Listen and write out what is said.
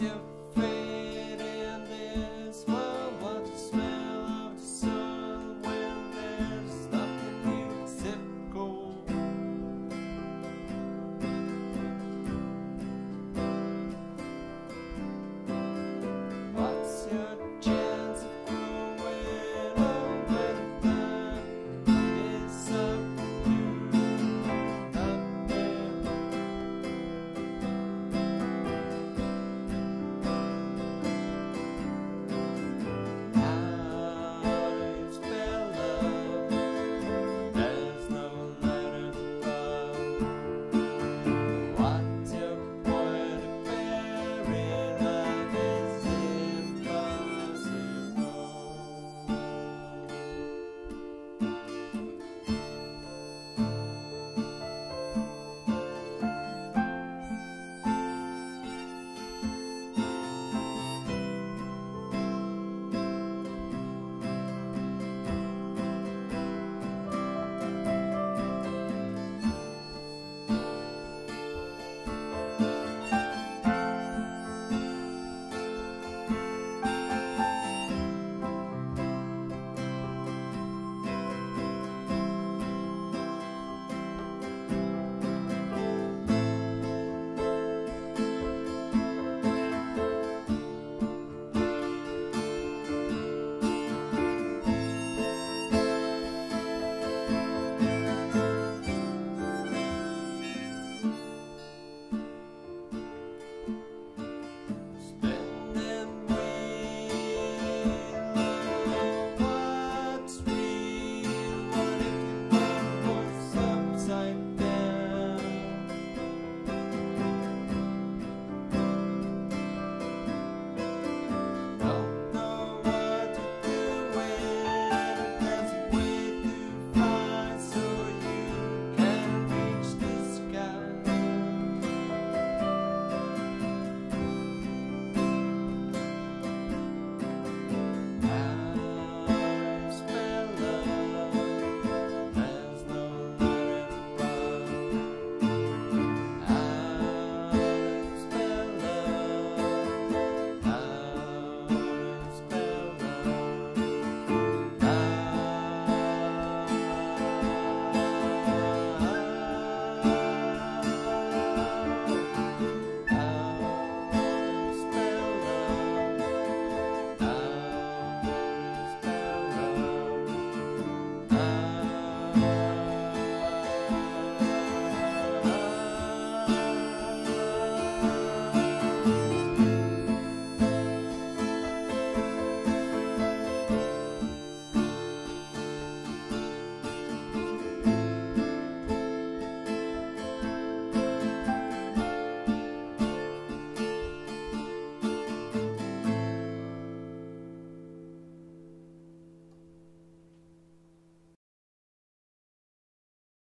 Yeah.